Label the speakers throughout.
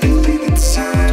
Speaker 1: still be time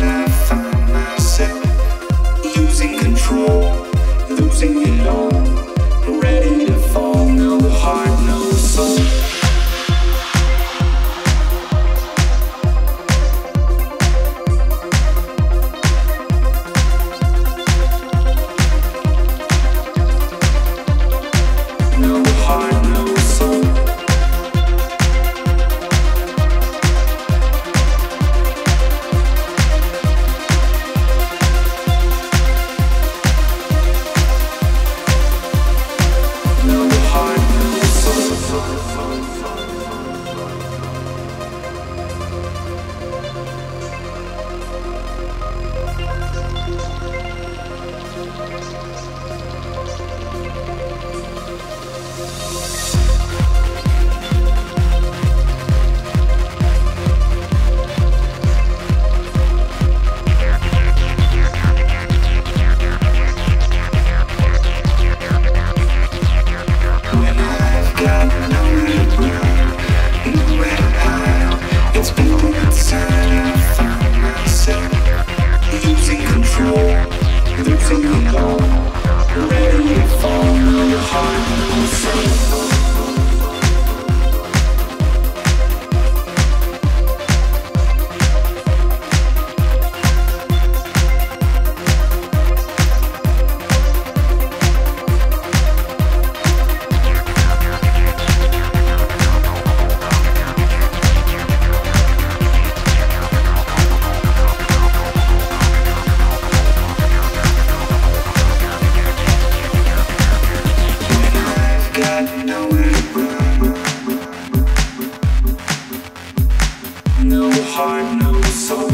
Speaker 1: no heart, no soul.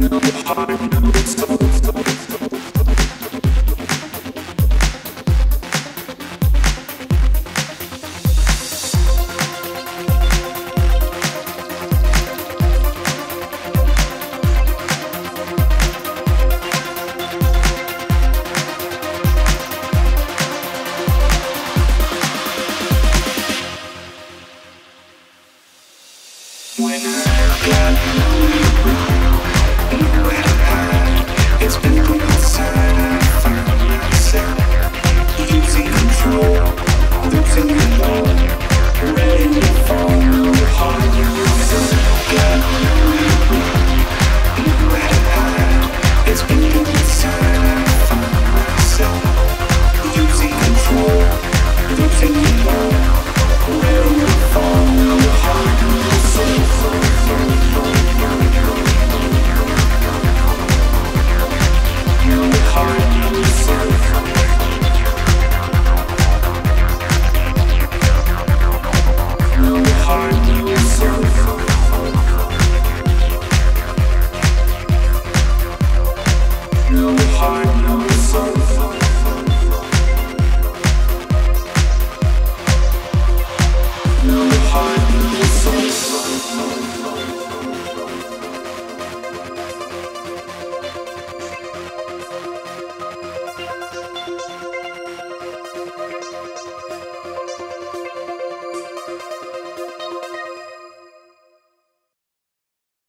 Speaker 1: No heart, no soul.